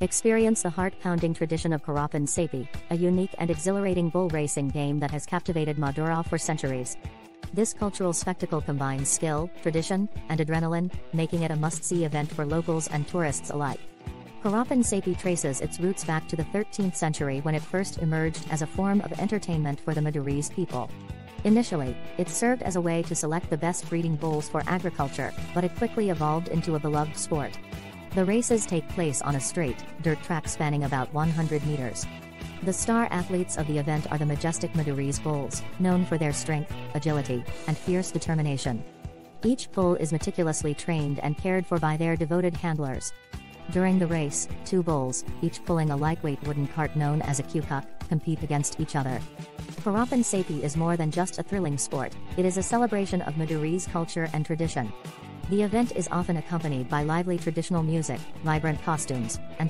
Experience the heart-pounding tradition of Karapan Sapi, a unique and exhilarating bull racing game that has captivated Madura for centuries. This cultural spectacle combines skill, tradition, and adrenaline, making it a must-see event for locals and tourists alike. Karapan Sapi traces its roots back to the 13th century when it first emerged as a form of entertainment for the Madurese people. Initially, it served as a way to select the best breeding bulls for agriculture, but it quickly evolved into a beloved sport. The races take place on a straight, dirt track spanning about 100 meters. The star athletes of the event are the majestic Madurese bulls, known for their strength, agility, and fierce determination. Each bull is meticulously trained and cared for by their devoted handlers. During the race, two bulls, each pulling a lightweight wooden cart known as a kukuk, compete against each other. Karapan Sapi is more than just a thrilling sport, it is a celebration of Madurese culture and tradition. The event is often accompanied by lively traditional music, vibrant costumes, and